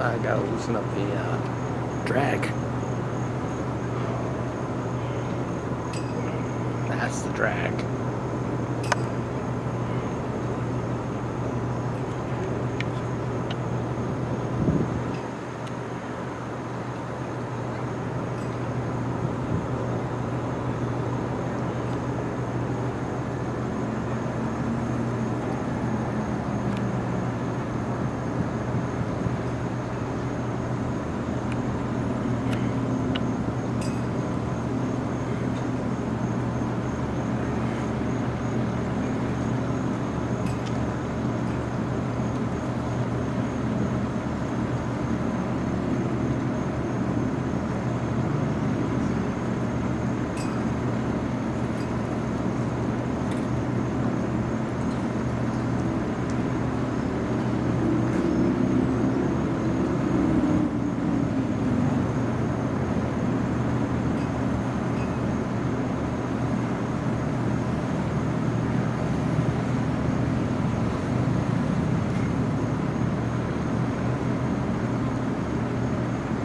I gotta loosen up the uh, drag. That's the drag.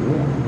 Yeah.